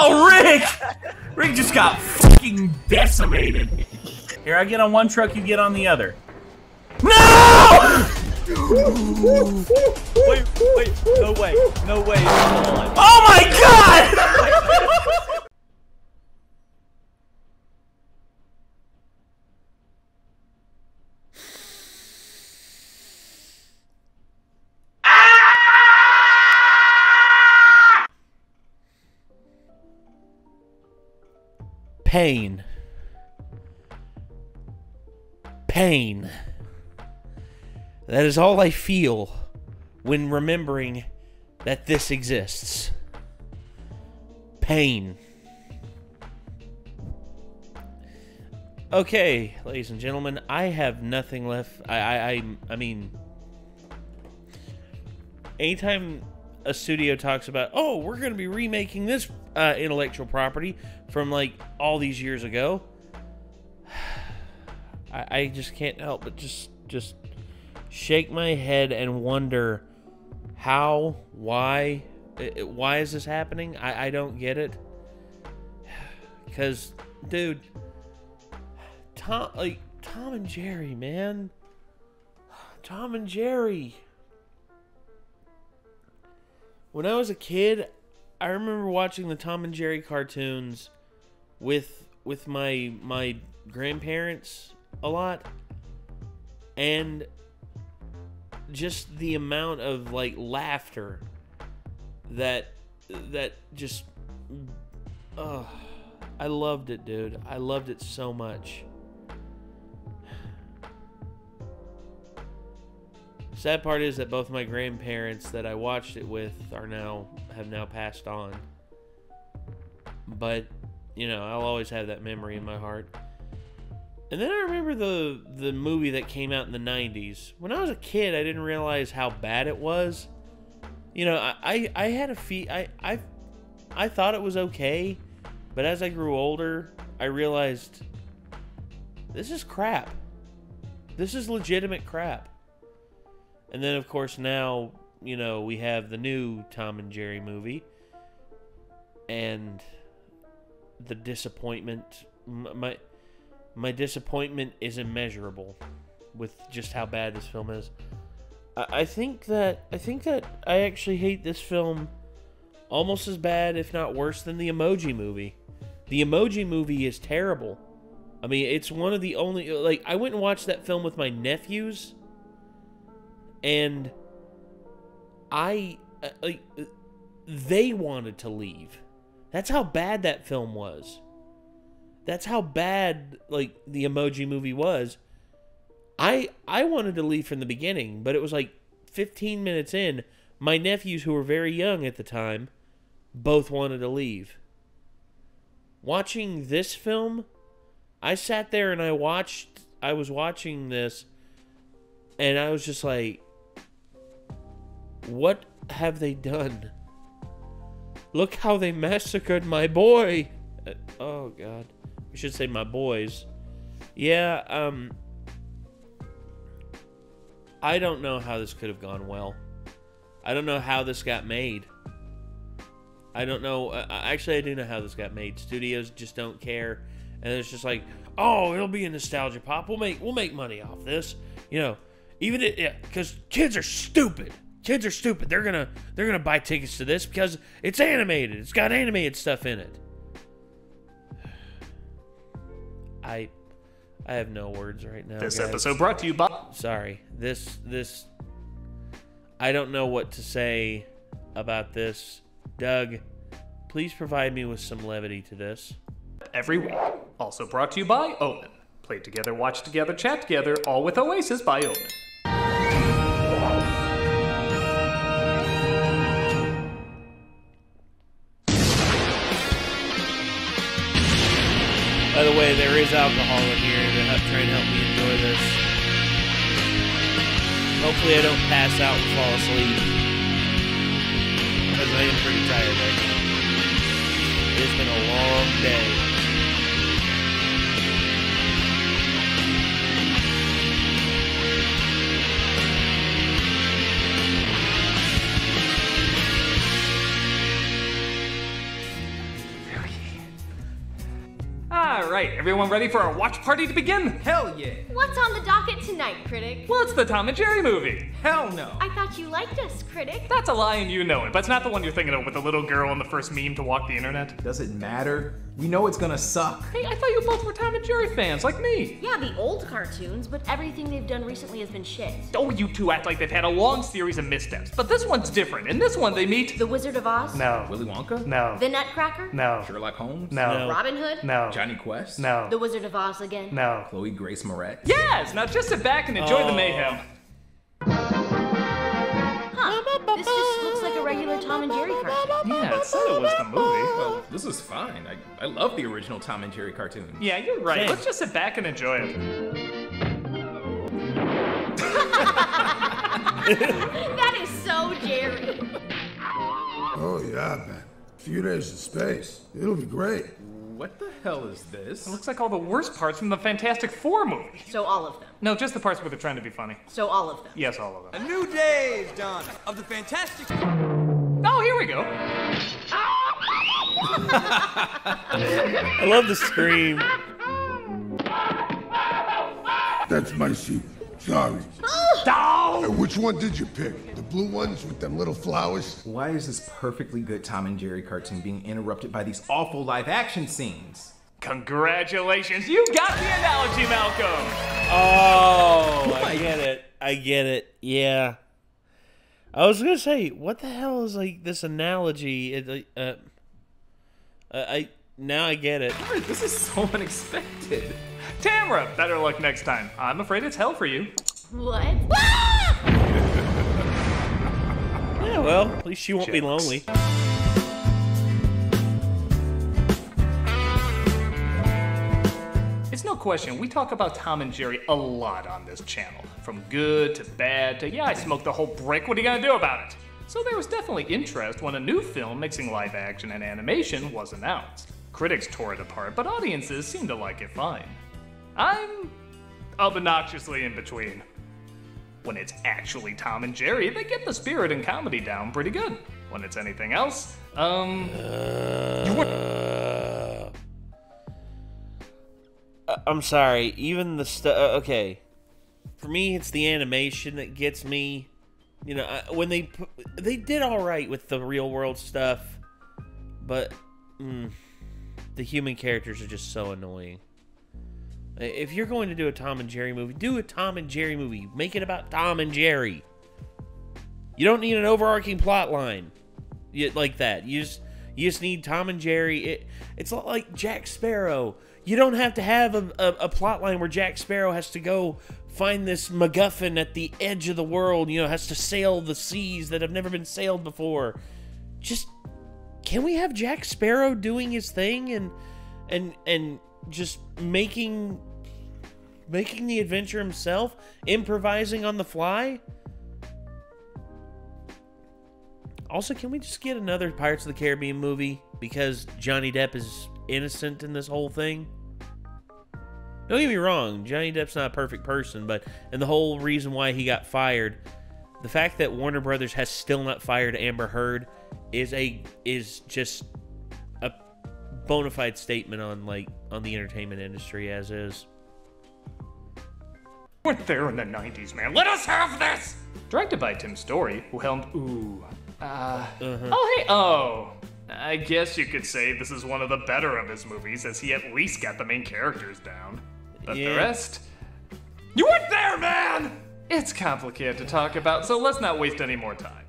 Oh, Rick! Rick just got fucking decimated. Here, I get on one truck, you get on the other. No! Wait, wait, no way, no way. Oh my god! Pain. Pain. That is all I feel when remembering that this exists. Pain. Okay, ladies and gentlemen, I have nothing left. I, I, I, I mean, anytime a studio talks about, oh, we're going to be remaking this uh, intellectual property from like all these years ago, I, I just can't help but just, just shake my head and wonder how, why, i- i- why is this happening? I, I don't get it. Because, dude, Tom, like Tom and Jerry, man, Tom and Jerry. When I was a kid, I remember watching the Tom and Jerry cartoons with with my my grandparents a lot, and just the amount of like laughter that that just I loved it, dude. I loved it so much. Sad part is that both my grandparents that I watched it with are now have now passed on. But, you know, I'll always have that memory in my heart. And then I remember the the movie that came out in the 90s. When I was a kid, I didn't realize how bad it was. You know, I I, I had a fee I I I thought it was okay, but as I grew older, I realized this is crap. This is legitimate crap. And then, of course, now, you know, we have the new Tom and Jerry movie. And the disappointment, my, my disappointment is immeasurable with just how bad this film is. I, I think that, I think that I actually hate this film almost as bad, if not worse, than the Emoji movie. The Emoji movie is terrible. I mean, it's one of the only, like, I went and watched that film with my nephews and I uh, like uh, they wanted to leave. That's how bad that film was. That's how bad like the emoji movie was. I I wanted to leave from the beginning, but it was like 15 minutes in, my nephews who were very young at the time both wanted to leave. Watching this film, I sat there and I watched I was watching this and I was just like what have they done? Look how they massacred my boy. Uh, oh god. We should say my boys. Yeah, um I don't know how this could have gone well. I don't know how this got made. I don't know. Uh, actually, I do know how this got made. Studios just don't care, and it's just like, oh, it'll be a nostalgia pop. We'll make we'll make money off this. You know, even it, yeah, because kids are stupid. Kids are stupid. They're gonna they're gonna buy tickets to this because it's animated. It's got animated stuff in it. I I have no words right now. This guys. episode brought to you by. Sorry. This this I don't know what to say about this. Doug, please provide me with some levity to this. every week. Also brought to you by Omen. Play together, watch together, chat together, all with Oasis by Omen. By the way, there is alcohol in here to help, try and help me enjoy this. Hopefully, I don't pass out and fall asleep. Because I am pretty tired right now. It's been a long day. Right, everyone ready for our watch party to begin? Hell yeah. What's on the docket tonight, critic? Well, it's the Tom and Jerry movie. Hell no. I thought you liked us, critic. That's a lie and you know it, but it's not the one you're thinking of with the little girl and the first meme to walk the internet. Does it matter? We know it's gonna suck. Hey, I thought you both were Tom and Jerry fans, like me. Yeah, the old cartoons, but everything they've done recently has been shit. Oh, you two act like they've had a long series of missteps, but this one's different. In this one, they meet. The Wizard of Oz? No. Willy Wonka? No. The Nutcracker? No. Sherlock Holmes? No. Robin Hood? No. Jonny Quest? No. The Wizard of Oz again? No. Chloe Grace Moretz? Yes! Now just sit back and enjoy the Oh. mayhem. Huh. This just looks like a regular Tom and Jerry cartoon. Yeah, it said it was the movie. Well, this is fine. I, I love the original Tom and Jerry cartoon. Yeah, you're right. Same. Let's just sit back and enjoy it. That is so Jerry. Oh yeah, man. A few days in space. It'll be great. What the hell is this? It looks like all the worst parts from the Fantastic Four movie. So all of them. No, just the parts where they're trying to be funny. So all of them. Yes, all of them. A new day is dawn of the fantastic. Oh, here we go. I love the scream. That's my sheep. Sorry. Oh, Hey, which one did you pick? The blue ones with them little flowers? Why is this perfectly good Tom and Jerry cartoon being interrupted by these awful live action scenes? Congratulations, you got the analogy, Malcolm. Oh, I get it. I get it. Yeah. I was gonna say, what the hell is like this analogy? It, uh, uh, I now I get it. This is so unexpected. Tamara, better luck next time. I'm afraid it's hell for you. What? Ah! Yeah, well, at least she won't be lonely. It's no question, we talk about Tom and Jerry a lot on this channel. From good to bad to, yeah, I smoked the whole brick, what are you gonna do about it? So there was definitely interest when a new film mixing live action and animation was announced. Critics tore it apart, but audiences seemed to like it fine. I'm obnoxiously in between. When it's actually Tom and Jerry, they get the spirit and comedy down pretty good. When it's anything else, um, Uh, I'm sorry. Even the stuff. Okay, for me, it's the animation that gets me. You know, when they they did all right with the real world stuff, but mm, the human characters are just so annoying. If you're going to do a Tom and Jerry movie, do a Tom and Jerry movie. Make it about Tom and Jerry. You don't need an overarching plot line like that. You just you just need Tom and Jerry. It, it's like Jack Sparrow. You don't have to have a, a, a plot line where Jack Sparrow has to go find this MacGuffin at the edge of the world. You know, has to sail the seas that have never been sailed before. Just can we have Jack Sparrow doing his thing and and and just making making the adventure himself, improvising on the fly? Also, can we just get another Pirates of the Caribbean movie because Johnny Depp is innocent in this whole thing? Don't get me wrong, Johnny Depp's not a perfect person, but and the whole reason why he got fired, the fact that Warner Brothers has still not fired Amber Heard is a is just a bona fide statement on like on the entertainment industry as is. Weren't there in the 90s, man. Let us have this! Directed by Tim Story, who helmed. Ooh. Uh. Oh, hey. Oh. I guess you could say this is one of the better of his movies, as he at least got the main characters down. But Yeah. the rest. You weren't there, man! It's complicated to talk about, so let's not waste any more time.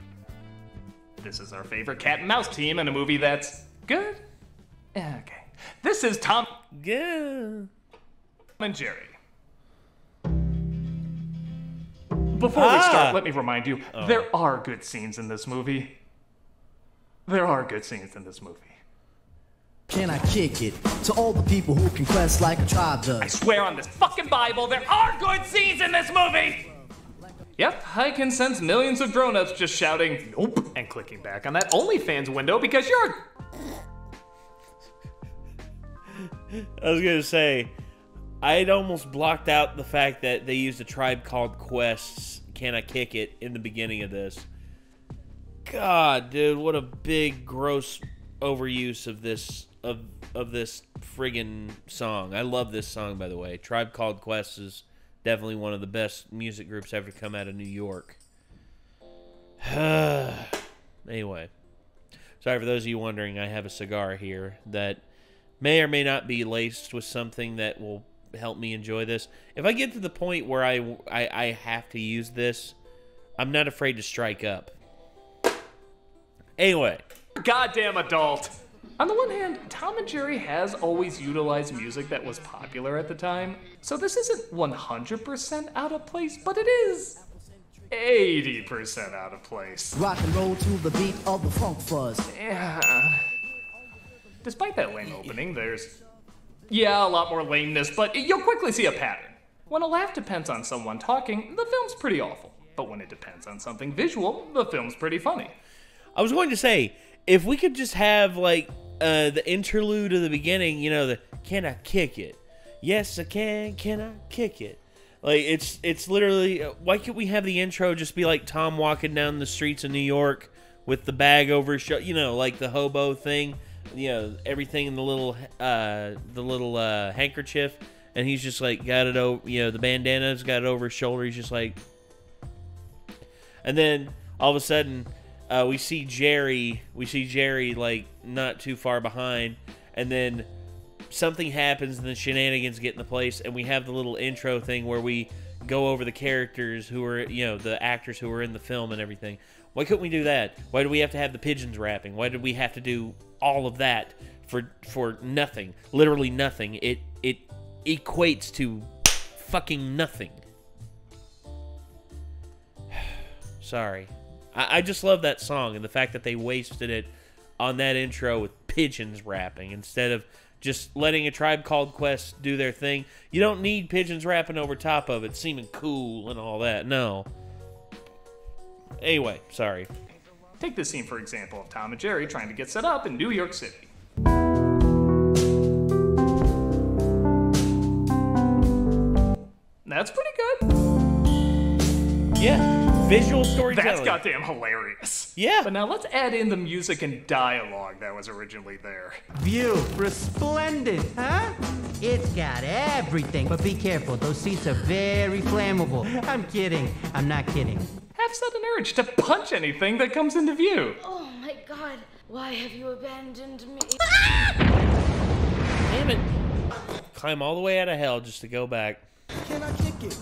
This is our favorite cat and mouse team in a movie that's good? Okay. This is Tom Yeah. and Jerry. Before we Ah. start, let me remind you there are good scenes in this movie. There are good scenes in this movie. Can I kick it to all the people who can quest like a tribe I does? swear on this fucking Bible, there are good scenes in this movie! Yep, I can sense millions of grown-ups just shouting nope and clicking back on that OnlyFans window because you're I was gonna say, I'd almost blocked out the fact that they used a tribe called Quests. Can I kick it in the beginning of this? God, dude, what a big, gross overuse of this of of this friggin' song. I love this song by the way. Tribe Called Quest is definitely one of the best music groups ever to come out of New York. anyway, sorry for those of you wondering. I have a cigar here that may or may not be laced with something that will help me enjoy this. If I get to the point where I I, I have to use this, I'm not afraid to strike up. Anyway, Goddamn adult. On the one hand, Tom and Jerry has always utilized music that was popular at the time, so this isn't 100% out of place, but it is 80% out of place. Rock and roll to the beat of the funk fuzz. Yeah. Despite that lame opening, there's. Yeah, a lot more lameness, but you'll quickly see a pattern. When a laugh depends on someone talking, the film's pretty awful. But when it depends on something visual, the film's pretty funny. I was going to say if we could just have like uh, the interlude of the beginning, you know, the "Can I kick it?" Yes, I can. Can I kick it? Like it's it's literally. uh, Why can't we have the intro just be like Tom walking down the streets of New York with the bag over his shoulder? You know, like the hobo thing. You know, everything in the little uh, the little uh, handkerchief, and he's just like got it over. You know, the bandana's got it over his shoulder. He's just like, and then all of a sudden, uh, we see Jerry. We see Jerry like not too far behind, and then something happens, and the shenanigans get in the place, and we have the little intro thing where we go over the characters who are, you know, the actors who are in the film and everything. Why couldn't we do that? Why do we have to have the pigeons rapping? Why did we have to do all of that for for nothing? Literally nothing. It it equates to fucking nothing. Sorry. I, I just love that song and the fact that they wasted it on that intro with pigeons rapping instead of just letting a tribe called Quest do their thing. You don't need pigeons rapping over top of it, seeming cool and all that. No. Anyway, sorry. Take this scene, for example, of Tom and Jerry trying to get set up in New York City. That's pretty good. Yeah, visual storytelling. That's goddamn hilarious. Yeah. But now let's add in the music and dialogue that was originally there. View, resplendent, huh? It's got everything, but be careful, those seats are very flammable. I'm kidding, I'm not kidding. I have sudden urge to punch anything that comes into view. Oh my god, why have you abandoned me? Damn it. Climb all the way out of hell just to go back. Can I kick it?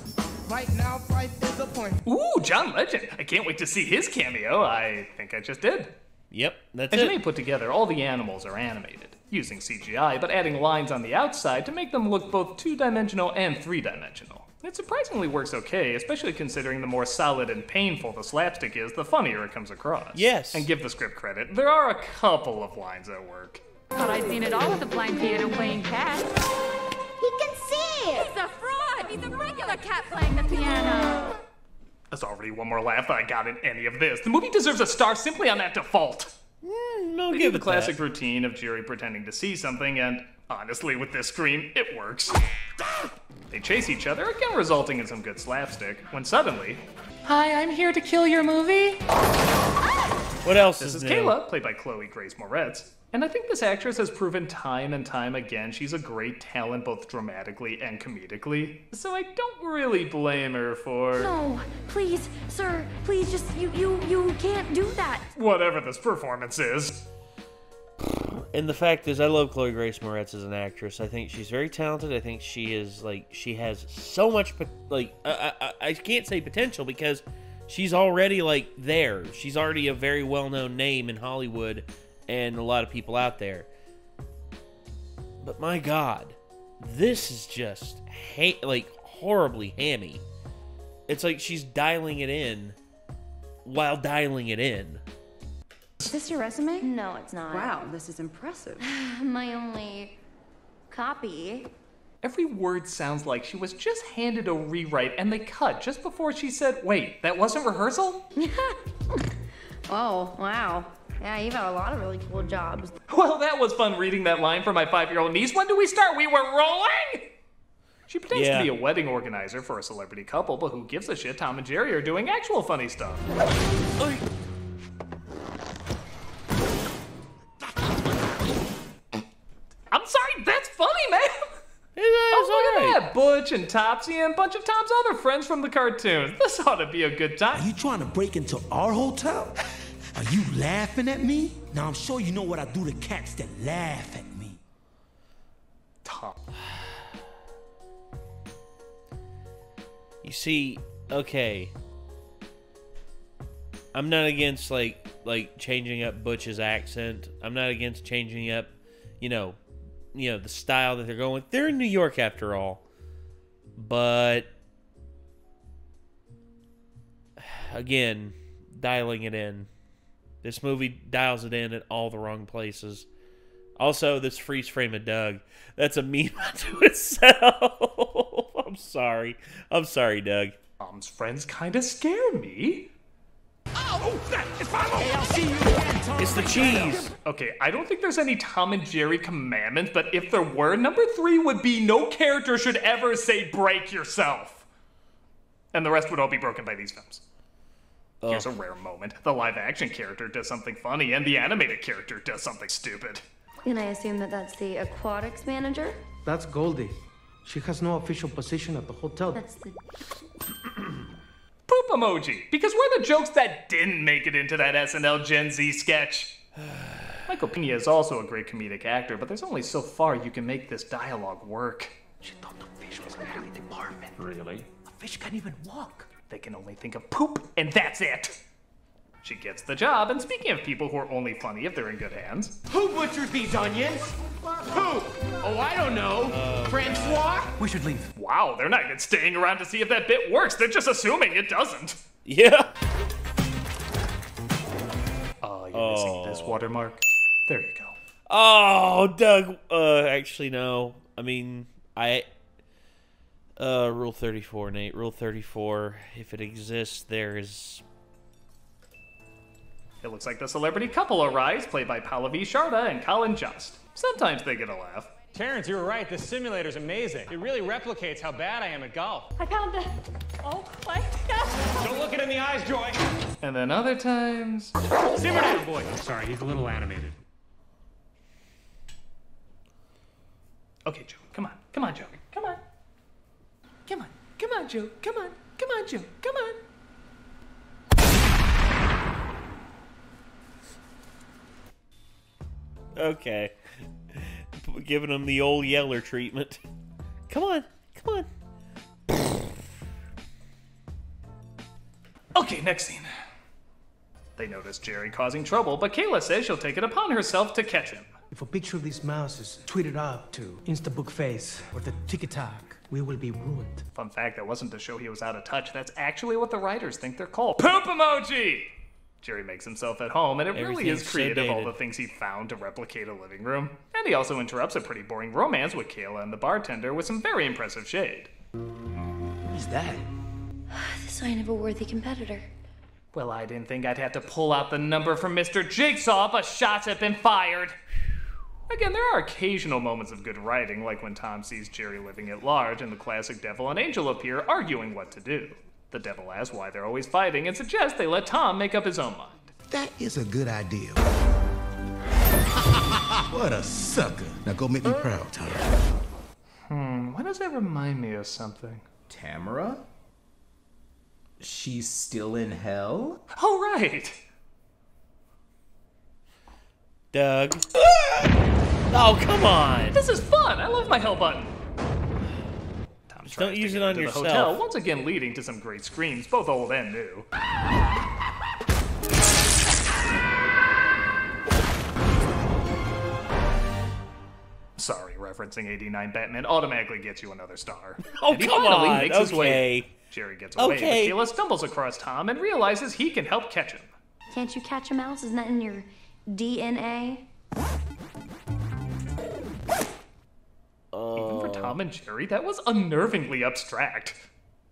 Right now, Phife is a point. Ooh, John Legend. I can't wait to see his cameo. I think I just did. Yep, that's As you it. may put together, all the animals are animated, using CGI, but adding lines on the outside to make them look both two dimensional and three dimensional. It surprisingly works okay, especially considering the more solid and painful the slapstick is, the funnier it comes across. Yes. And give the script credit, there are a couple of lines that work. Thought I'd seen it all with a blind piano playing cat. He can see it! He's a fraud! He's a regular cat playing the piano! There's already one more laugh that I got in any of this. The movie deserves a star simply on that default. Mm, no, They give do the classic that. routine of Jerry pretending to see something, and honestly, with this scream, it works. They chase each other, again resulting in some good slapstick, when suddenly. Hi, I'm here to kill your movie. What else This is is new? Kayla, played by Chloe Grace Moretz. And I think this actress has proven time and time again she's a great talent both dramatically and comedically. So I don't really blame her for No, please, sir, please just, you, you, you can't do that. whatever this performance is. And the fact is, I love Chloe Grace Moretz as an actress. I think she's very talented. I think she is like she has so much like I, I, I can't say potential because she's already like there. She's already a very well known name in Hollywood and a lot of people out there. But my God, this is just ha- like horribly hammy. It's like she's dialing it in while dialing it in. Is this your resume? No, it's not. Wow, this is impressive. My only copy. Every word sounds like she was just handed a rewrite and they cut just before she said, Wait, that wasn't rehearsal? Oh, wow. Yeah, you've had a lot of really cool jobs. Well, that was fun reading that line for my five year old niece. When do we start? We were rolling! She pretends Yeah. to be a wedding organizer for a celebrity couple, but who gives a shit? Tom and Jerry are doing actual funny stuff. Butch and Topsy and a bunch of Tom's other friends from the cartoons. This ought to be a good time. Are you trying to break into our hotel? Are you laughing at me? Now I'm sure you know what I do to cats that laugh at me. Tom. You see, okay. I'm not against like like changing up Butch's accent. I'm not against changing up, you know, you know the style that they're going with. They're in New York after all. But again, dialing it in. This movie dials it in at all the wrong places. Also, this freeze frame of Doug. That's a meme unto itself. I'm sorry. I'm sorry, Doug. Tom's friends kind of scare me. Oh, snap! It's Hey, I'll see you again, Tom. It's the cheese. Okay, I don't think there's any Tom and Jerry commandments, but if there were, number three would be no character should ever say break yourself. And the rest would all be broken by these films. Here's a oh. rare moment. The live action character does something funny, and the animated character does something stupid. And I assume that that's the aquatics manager? That's Goldie. She has no official position at the hotel. That's the. Poop emoji, because we're the jokes that didn't make it into that SNL Gen Z sketch. Michael Pena is also a great comedic actor, but there's only so far you can make this dialogue work. She thought the fish was out of the department. Really? A fish can't even walk. They can only think of poop, and that's it. She gets the job, and speaking of people who are only funny if they're in good hands, Who butchered these onions? Who? Oh, I don't know. Francois? we should leave. Wow, they're not even staying around to see if that bit works. They're just assuming it doesn't. Yeah. Oh, you're missing this watermark. There you go. Oh, Doug. Uh, actually, no. I mean, I. Uh, Rule 34, Nate. Rule 34. If it exists, there is. It looks like the celebrity couple arrives, played by Pallavi Sharda and Colin Jost. Sometimes they get a laugh. Terrence, you were right. This simulator's amazing. It really replicates how bad I am at golf. I found the. Oh my god! Don't look it in the eyes, Joy. And then other times. Simulator boy. I'm sorry, he's a little animated. Okay, Joe, come on. Come on, Joe. Come on. Come on. Come on, Joe. Come on. Come on, Joe. Come on. Okay. Giving him the old Yeller treatment. Come on. Come on. Okay, next scene. They notice Jerry causing trouble, but Kayla says she'll take it upon herself to catch him. If a picture of this mouse is tweeted up to Instabook Face or the TikTok, we will be ruined. Fun fact, that wasn't to show he was out of touch. That's actually what the writers think they're called. Poop emoji! Jerry makes himself at home, and it really is so creative, all the things he found to replicate a living room. And he also interrupts a pretty boring romance with Kayla and the bartender with some very impressive shade. What is that? The sign of a worthy competitor. Well, I didn't think I'd have to pull out the number from Mr. Jigsaw, but shots have been fired. Again, there are occasional moments of good writing, like when Tom sees Jerry living at large and the classic devil and angel appear arguing what to do. The devil asks why they're always fighting and suggests they let Tom make up his own mind. That is a good idea. what a sucker. Now go make me proud, Tom. Hmm, why does that remind me of something? Tamara? She's still in hell? Oh, right! Doug. oh, come on. This is fun! I love my hell button! Tom's Don't use it on into the yourself. hotel, once again leading to some great screams, both old and new. Sorry, referencing 89 Batman automatically gets you another star. Oh, And come finally on. makes his way. Okay. Jerry gets away, Okay. but Kayla stumbles across Tom and realizes he can help catch him. Can't you catch a mouse? Isn't that in your DNA? For Tom and Jerry, that was unnervingly abstract.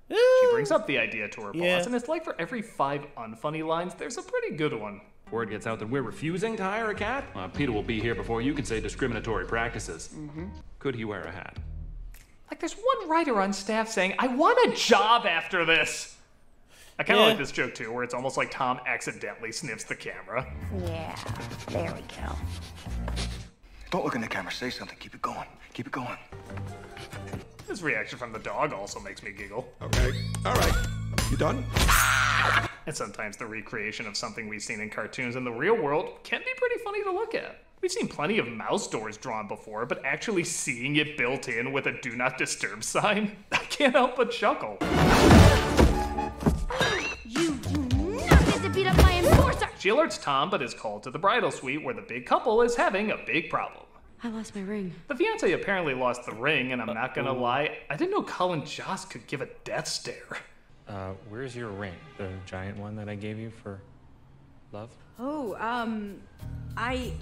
She brings up the idea to her Yeah. boss, and it's like for every five unfunny lines, there's a pretty good one. Word gets out that we're refusing to hire a cat? Uh, PETA will be here before you can say discriminatory practices. Mm-hmm. Could he wear a hat? Like, there's one writer on staff saying, I want a job after this. I kind of Yeah. like this joke too, where it's almost like Tom accidentally sniffs the camera. Yeah, there we go. Don't look in the camera. Say something. Keep it going. Keep it going. His reaction from the dog also makes me giggle. Okay, all right. You done? And sometimes the recreation of something we've seen in cartoons in the real world can be pretty funny to look at. We've seen plenty of mouse doors drawn before, but actually seeing it built in with a do not disturb sign, I can't help but chuckle. She alerts Tom, but is called to the bridal suite where the big couple is having a big problem. I lost my ring. The fiance apparently lost the ring, and I'm not gonna lie, I didn't know Colin Jost could give a death stare. Uh, where's your ring? The giant one that I gave you for love? Oh, um, I.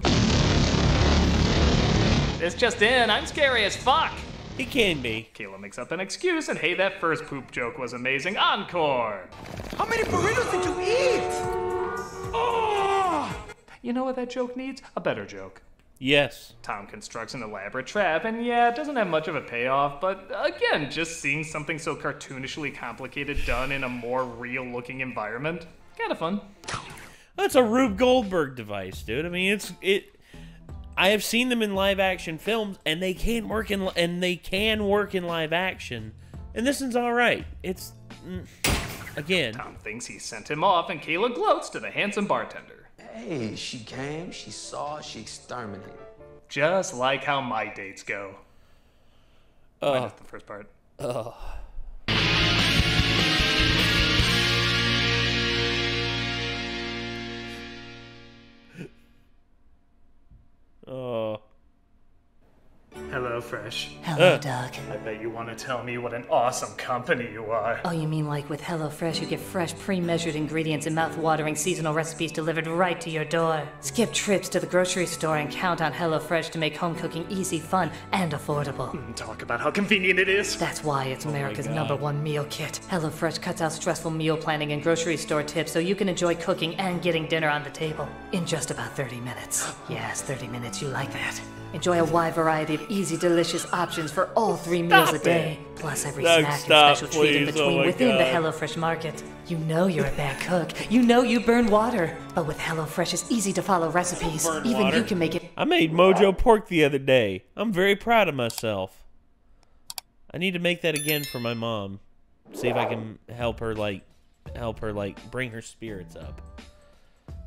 It's just in, I'm scary as fuck. He can be. Kayla makes up an excuse, and hey, that first poop joke was amazing. Encore! How many burritos did you eat? You know what that joke needs? A better joke. Yes. Tom constructs an elaborate trap, and yeah, it doesn't have much of a payoff, but again, just seeing something so cartoonishly complicated done in a more real looking environment, kinda fun. That's a Rube Goldberg device, dude. I mean, it's it. I have seen them in live action films, and they can work in and they can work in live action. And this one's all right. It's mm, again. Tom thinks he sent him off, and Kayla gloats to the handsome bartender. Hey, she came, she saw, she exterminated. Just like how my dates go. Oh. Minus the first part. Oh. Oh. Hello, Fresh. Hello, Doug. I bet you want to tell me what an awesome company you are. Oh, you mean like with HelloFresh, you get fresh, pre measured ingredients and mouth watering seasonal recipes delivered right to your door? Skip trips to the grocery store and count on HelloFresh to make home cooking easy, fun, and affordable. Mm, Talk about how convenient it is. That's why it's America's God. number one meal kit. HelloFresh cuts out stressful meal planning and grocery store tips so you can enjoy cooking and getting dinner on the table in just about 30 minutes. Yes, 30 minutes, you like that. Enjoy a wide variety of easy, delicious options for all three meals a day. it. Plus every Doug, snack stop, and special treat in oh between Oh within the God. HelloFresh market. You know you're a bad cook. You know you burn water. But with HelloFresh's easy to follow recipes, even water. you can make it I made Mojo pork the other day. I'm very proud of myself. I need to make that again for my mom. See if I can help her like help her like bring her spirits up.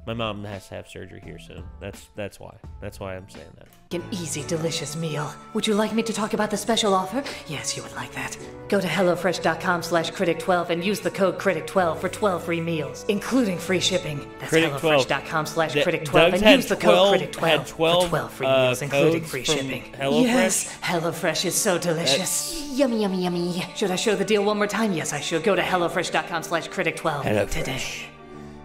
My mom has to have surgery here soon. That's that's why. That's why I'm saying that. an easy, delicious meal. Would you like me to talk about the special offer? Yes, you would like that. Go to HelloFresh.com slash Critic12 and use the code Critic12 for 12 free meals, including free shipping. That's HelloFresh.com slash Critic12 and use the 12 code Critic12 had 12, for 12 free uh, meals, including free shipping. HelloFresh? Yes, HelloFresh is so delicious. Yummy, yummy, yummy. Should I show the deal one more time? Yes, I should. Go to HelloFresh.com slash Critic12 HelloFresh. today.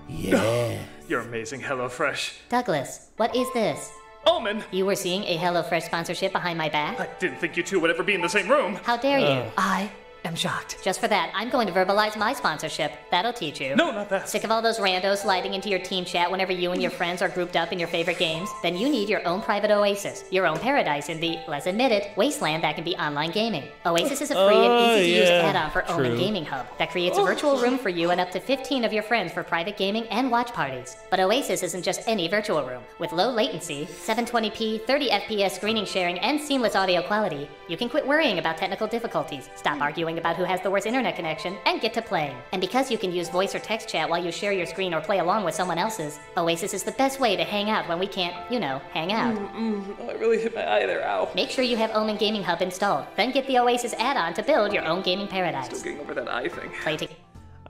Yeah. You're amazing, HelloFresh. Douglas, what is this? Omen! You were seeing a HelloFresh sponsorship behind my back? I didn't think you two would ever be in the same room. How dare you? Uh, I am shocked. Just for that, I'm going to verbalize my sponsorship. That'll teach you. No, not that. Sick of all those randos sliding into your team chat whenever you and your friends are grouped up in your favorite games? Then you need your own private oasis, your own paradise in the, let's admit it, wasteland that can be online gaming. Oasis is a free Oh, and easy to use yeah, add-on for Omen. Gaming Hub that creates a virtual oh. room for you and up to 15 of your friends for private gaming and watch parties. But Oasis isn't just any virtual room. With low latency, 720p, 30 FPS screening sharing, and seamless audio quality, you can quit worrying about technical difficulties, stop arguing about who has the worst internet connection, and get to playing. And because you can use voice or text chat while you share your screen or play along with someone else's, Oasis is the best way to hang out when we can't, you know, hang out. Oh, I really hit my eye there, ow. Make sure you have Omen Gaming Hub installed, then get the Oasis add-on to build your own gaming paradise. Still getting over that eye thing. Play to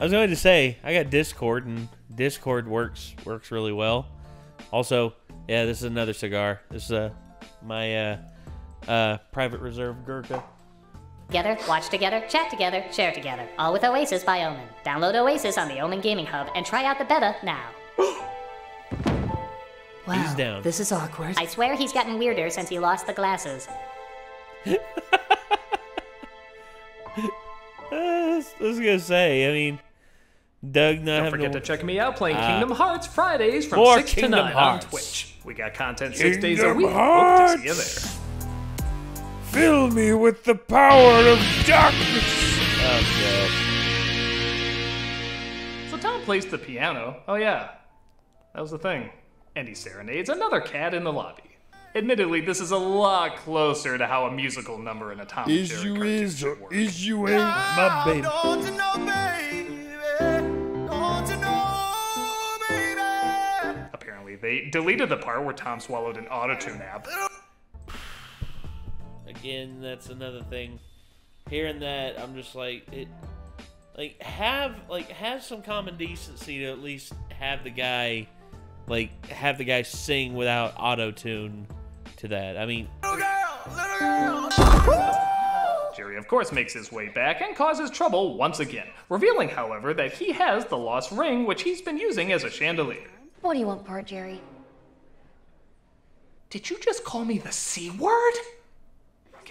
I was going to say I got Discord and Discord works works really well. Also, yeah, this is another cigar. This is uh, my uh, uh, private reserve Gurkha. Together, watch together, chat together, share together. All with Oasis by Omen. Download Oasis on the Omen Gaming Hub and try out the beta now. Wow, He's down. this is awkward. I swear he's gotten weirder since he lost the glasses. I was gonna say. I mean, Doug not Don't having forget to, to check me out playing Uh, Kingdom Hearts Fridays from 6 Kingdom to 9 Hearts. on Twitch. We got content six days a Kingdom week. Hope to see you there. Fill me with the power of darkness. Oh So Tom plays the piano. Oh yeah, that was the thing. And he serenades another cat in the lobby. Admittedly, this is a lot closer to how a musical number in a Tom and Is Jerry you cartoon is should or work. is you ain't my baby? Don't you know, baby? Don't you know, baby? Apparently, they deleted the part where Tom swallowed an autotune app. Again, that's another thing. Hearing that, I'm just like it. Like have like have some common decency to at least have the guy, like have the guy sing without auto tune to that. I mean, Jerry, of course, makes his way back and causes trouble once again, revealing, however, that he has the lost ring which he's been using as a chandelier. What do you want for it, Jerry? Did you just call me the C word?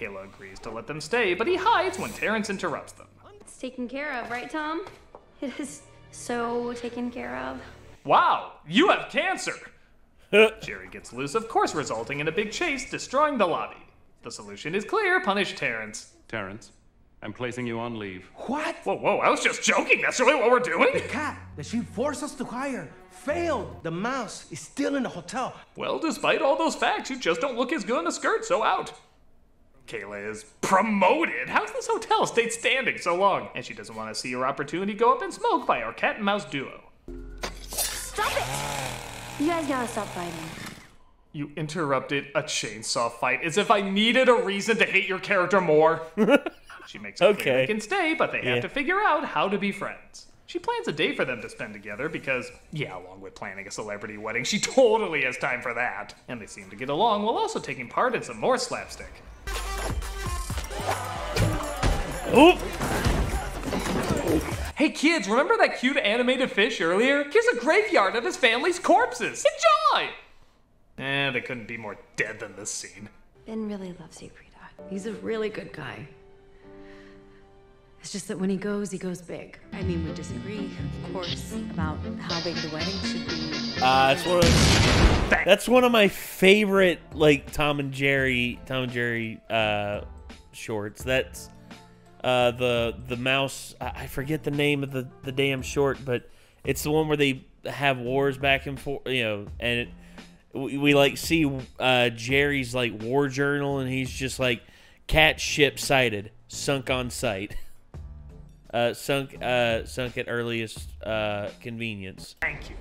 Kayla agrees to let them stay, but he hides when Terrence interrupts them. It's taken care of, right, Tom? It is so taken care of. Wow, you have cancer! Jerry gets loose, of course, resulting in a big chase, destroying the lobby. The solution is clear punish Terrence. Terrence, I'm placing you on leave. What? Whoa, whoa, I was just joking. That's really what we're doing? The cat that she forced us to hire failed. The mouse is still in the hotel. Well, despite all those facts, you just don't look as good in a skirt, so out. Kayla is promoted. How's this hotel stayed standing so long? And she doesn't want to see her opportunity go up in smoke by our cat and mouse duo. Stop it! You guys gotta stop fighting. You interrupted a chainsaw fight as if I needed a reason to hate your character more. she makes it clear Okay. they can stay, but they have to figure out how to be friends. She plans a day for them to spend together because, yeah, along with planning a celebrity wedding, she totally has time for that. And they seem to get along while also taking part in some more slapstick. Oop. Hey kids, remember that cute animated fish earlier? Here's a graveyard of his family's corpses. Enjoy! Eh, they couldn't be more dead than this scene. Ben really loves you, Preeta. He's a really good guy. It's just that when he goes, he goes big. I mean, we disagree, of course, about how big the wedding should be. Uh, it's one of that's one of my favorite like Tom and Jerry Tom and Jerry uh, shorts. That's uh, the the mouse. I forget the name of the the damn short, but it's the one where they have wars back and forth. You know, and it, we, we like see uh, Jerry's like war journal, and he's just like cat ship sighted, sunk on sight. Uh, sunk, uh, sunk at earliest uh, convenience. Thank you.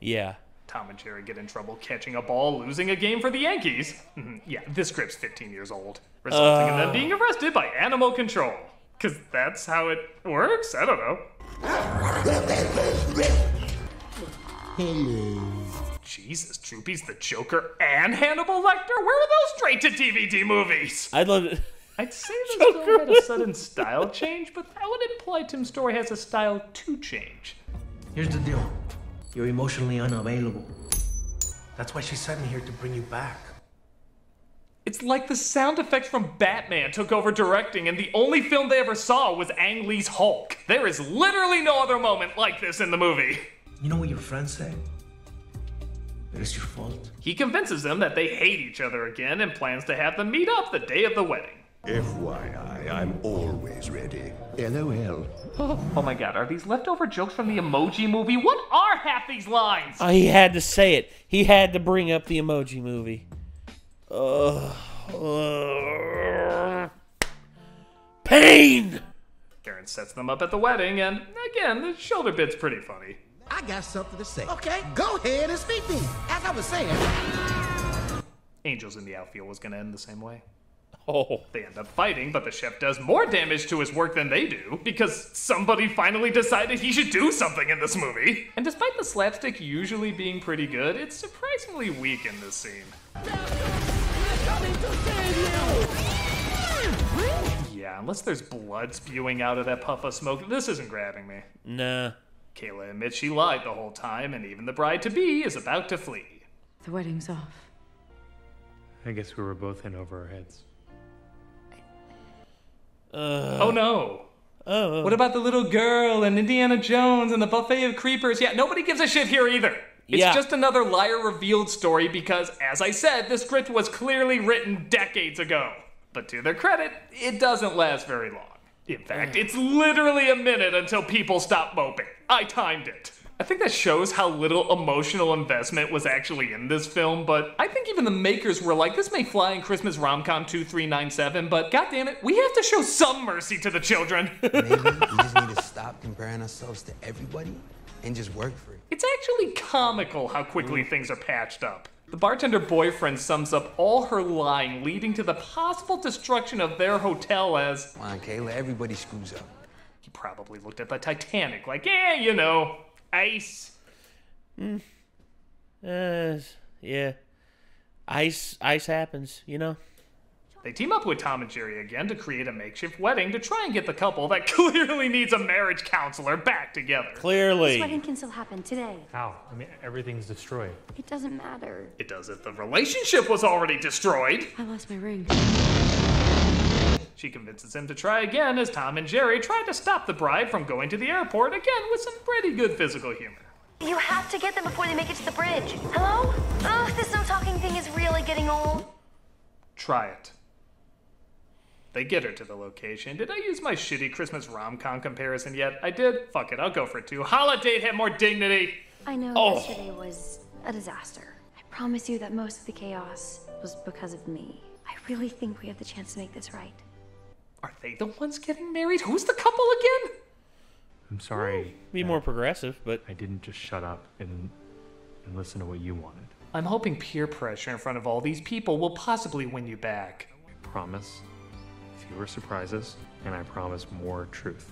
Yeah. Tom and Jerry get in trouble catching a ball, losing a game for the Yankees. Mhm, yeah, this script's 15 years old, resulting in them Uh. being arrested by animal control. Cause that's how it works? I don't know. Hello. Jesus, Droopy's the Joker and Hannibal Lecter? Where are those straight to DVD movies? I'd love it. I'd say the film had a sudden style change, but that would imply Tim Story has a style to change. Here's the deal. You're emotionally unavailable. That's why she sent me here to bring you back. It's like the sound effects from Batman took over directing, and the only film they ever saw was Ang Lee's Hulk. There is literally no other moment like this in the movie. You know what your friends say? It's your fault. He convinces them that they hate each other again and plans to have them meet up the day of the wedding. FYI, I'm always ready. LOL. Oh my god, are these leftover jokes from the emoji movie? What are half these lines? Uh, he had to say it. He had to bring up the emoji movie. Ugh. Ugh. pain. Karen sets them up at the wedding, and again, the shoulder bit's pretty funny. I got something to say. Okay, go ahead and speak me. As I was saying. Angels in the outfield was gonna end the same way. Oh. They end up fighting, but the chef does more damage to his work than they do because somebody finally decided he should do something in this movie. And despite the slapstick usually being pretty good, it's surprisingly weak in this scene. Yeah, unless there's blood spewing out of that puff of smoke, this isn't grabbing me. Nah. Kayla admits she lied the whole time, and even the bride to be is about to flee. The wedding's off. I guess we were both in over our heads. Uh, oh no. Oh. What about the little girl and Indiana Jones and the buffet of creepers? Yeah, nobody gives a shit here either. It's Yeah. just another liar revealed story because, as I said, the script was clearly written decades ago. But to their credit, it doesn't last very long. In fact, it's literally a minute until people stop moping. I timed it. I think that shows how little emotional investment was actually in this film, but I think even the makers were like, this may fly in Christmas rom-com 2397, but goddammit, we have to show some mercy to the children. Maybe we just need to stop comparing ourselves to everybody and just work for it. It's actually comical how quickly mm. things are patched up. The bartender boyfriend sums up all her lying, leading to the possible destruction of their hotel as Come on, Kayla, everybody screws up. he probably looked at the Titanic like, yeah, you know, ice. Uh, yeah. Ice, ice happens, you know. They team up with Tom and Jerry again to create a makeshift wedding to try and get the couple that clearly needs a marriage counselor back together. This Clearly. wedding can still happen today. How? I mean, everything's destroyed. It doesn't matter. It does if the relationship was already destroyed. I lost my ring. She convinces him to try again as Tom and Jerry try to stop the bride from going to the airport again with some pretty good physical humor. You have to get them before they make it to the bridge. Hello? Oh, this no talking thing is really getting old. Try it. They get her to the location. Did I use my shitty Christmas rom-com comparison yet? I did? Fuck it, I'll go for two. Holiday had more dignity. I know Oh. yesterday was a disaster. I promise you that most of the chaos was because of me. I really think we have the chance to make this right. Are they the ones getting married? Who's the couple again? I'm sorry. Be more progressive, but I didn't just shut up and and listen to what you wanted. I'm hoping peer pressure in front of all these people will possibly win you back. I Promise fewer surprises, and I promise more truth.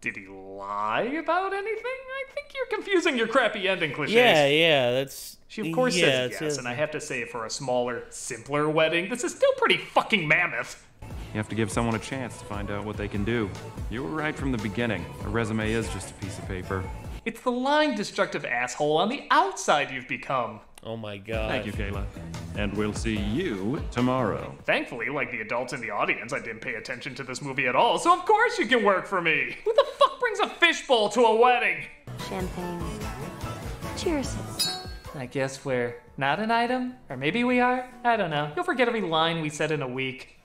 Did he lie about anything? I think you're confusing your crappy ending cliches. yeah, yeah, that's. She of course yeah, says it's- yes, and I have to say for a smaller, simpler wedding, this is still pretty fucking mammoth. You have to give someone a chance to find out what they can do. You were right from the beginning. A resume is just a piece of paper. It's the lying, destructive asshole on the outside you've become. Oh my god. Thank you, Kayla. And we'll see you tomorrow. Thankfully, like the adults in the audience, I didn't pay attention to this movie at all, so of course you can work for me. Who the fuck brings a fishbowl to a wedding? Champagne. Cheers. I guess we're not an item? Or maybe we are? I don't know. You'll forget every line we said in a week.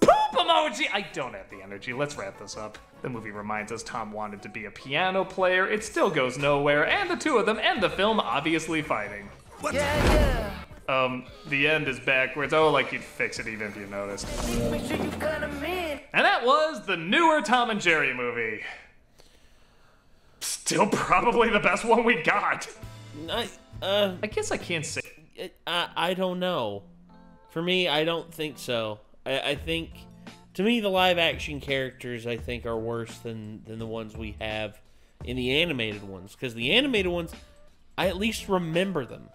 Poop emoji! I don't have the energy. Let's wrap this up. The movie reminds us Tom wanted to be a piano player. It still goes nowhere, and the two of them end the film obviously fighting. Yeah, yeah. Um, the end is backwards. Oh, like you'd fix it even if you noticed. Make sure you cut 'em in. And that was the newer Tom and Jerry movie. Still probably the best one we got. I, uh, I guess I can't say. I, I don't know. For me, I don't think so. I, I think, to me, the live action characters I think are worse than than the ones we have in the animated ones. Because the animated ones, I at least remember them.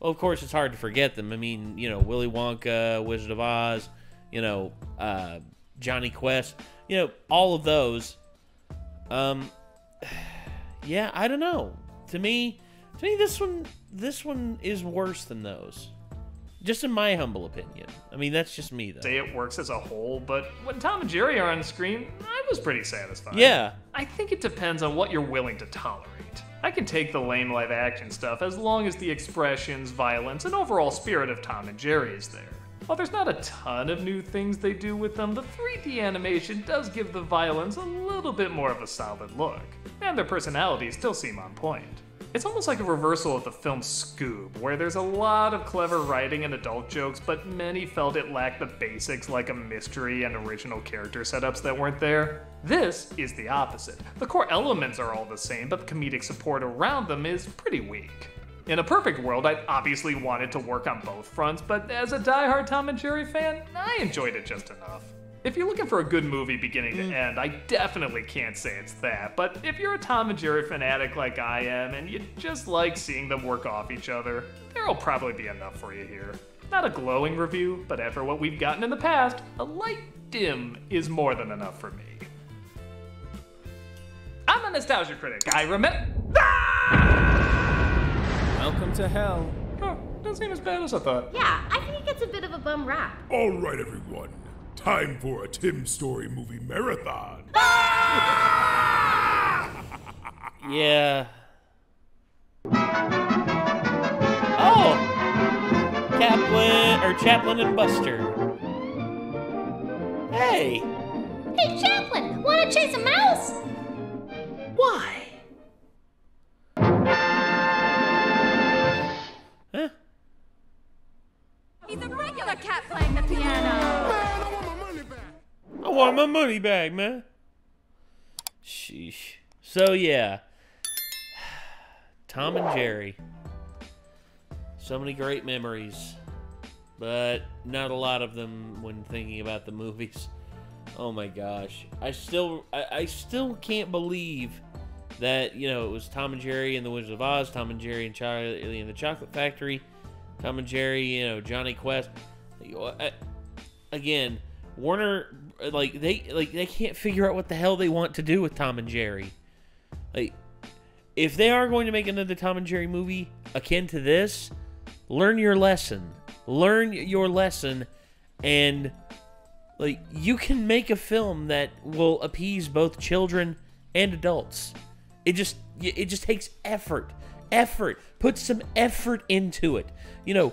Well, of course, it's hard to forget them. I mean, you know, Willy Wonka, Wizard of Oz, you know, uh, Jonny Quest, you know, all of those. Um, yeah, I don't know. To me, to me, this one, this one is worse than those. Just in my humble opinion. I mean, that's just me, though. Say it works as a whole, but when Tom and Jerry are on screen, I was pretty satisfied. Yeah. I think it depends on what you're willing to tolerate. I can take the lame live action stuff as long as the expressions, violence, and overall spirit of Tom and Jerry is there. While there's not a ton of new things they do with them, the 3D animation does give the violence a little bit more of a solid look, and their personalities still seem on point. It's almost like a reversal of the film Scoob, where there's a lot of clever writing and adult jokes, but many felt it lacked the basics like a mystery and original character setups that weren't there. This is the opposite. The core elements are all the same, but the comedic support around them is pretty weak. In a perfect world, I'd obviously wanted to work on both fronts, but as a die-hard Tom and Jerry fan, I enjoyed it just enough. If you're looking for a good movie beginning to mm. end, I definitely can't say it's that. But if you're a Tom and Jerry fanatic like I am, and you just like seeing them work off each other, there'll probably be enough for you here. Not a glowing review, but after what we've gotten in the past, a light dim is more than enough for me. I'm a nostalgia critic. I remember. Ah! Welcome to hell. Oh, doesn't seem as bad as I thought. Yeah, I think it gets a bit of a bum rap. All right, everyone. Time for a Tim Story movie marathon. Yeah. Oh! Kaplan, or Chaplin and Buster. Hey! Hey, Chaplin, wanna chase a mouse? Why? My money back, man. Sheesh. So yeah, Tom and Jerry. So many great memories, but not a lot of them when thinking about the movies. Oh my gosh, I still, I, I still can't believe that you know it was Tom and Jerry and the Wizard of Oz, Tom and Jerry and Charlie and the Chocolate Factory, Tom and Jerry, you know Jonny Quest. I- Again, Warner like they like they can't figure out what the hell they want to do with Tom and Jerry. Like if they are going to make another Tom and Jerry movie akin to this, learn your lesson. Learn your lesson and like you can make a film that will appease both children and adults. It just it just takes effort. Effort. Put some effort into it. You know,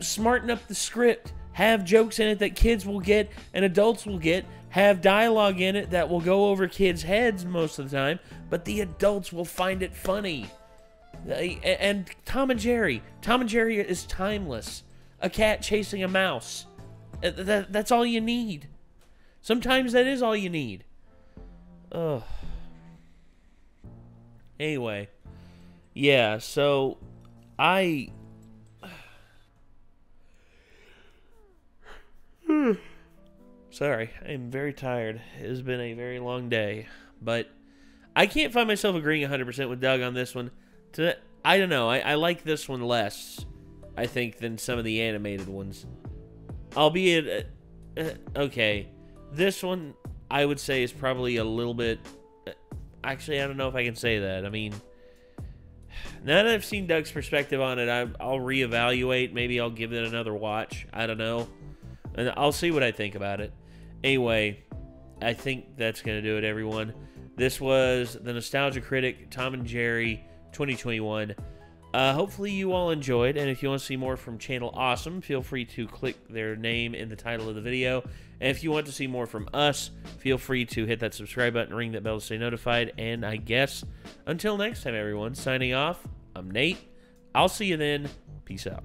smarten up the script. Have jokes in it that kids will get and adults will get. Have dialogue in it that will go over kids' heads most of the time, but the adults will find it funny. And Tom and Jerry. Tom and Jerry is timeless. A cat chasing a mouse. Uh, that's all you need. Sometimes that is all you need. Ugh. Anyway. Yeah, so I Sorry, I'm very tired. It has been a very long day, but I can't find myself agreeing 100% with Doug on this one. To I don't know. I, I like this one less, I think, than some of the animated ones. Albeit, uh, uh, okay, this one I would say is probably a little bit. Uh, actually, I don't know if I can say that. I mean, now that I've seen Doug's perspective on it, I, I'll reevaluate. Maybe I'll give it another watch. I don't know. And I'll see what I think about it. Anyway, I think that's going to do it, everyone. This was the Nostalgia Critic, Tom and Jerry 2021. Uh, hopefully, you all enjoyed. And if you want to see more from Channel Awesome, feel free to click their name in the title of the video. And if you want to see more from us, feel free to hit that subscribe button, ring that bell to stay notified. And I guess until next time, everyone, signing off, I'm Nate. I'll see you then. Peace out.